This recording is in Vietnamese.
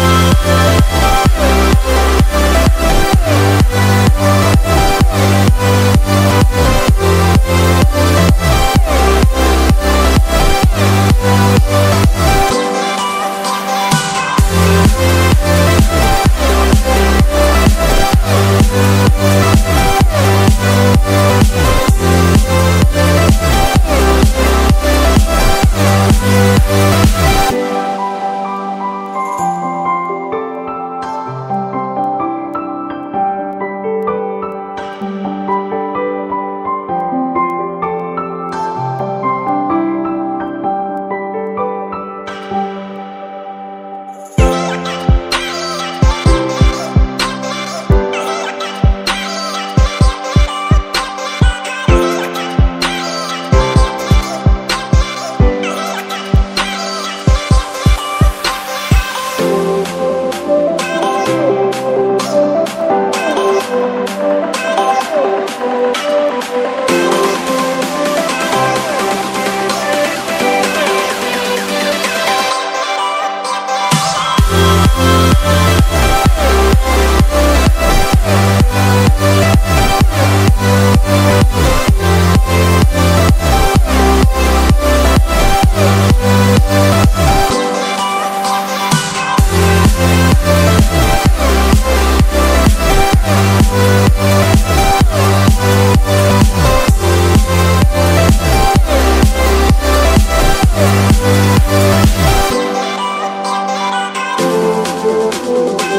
Thank We'll Oh,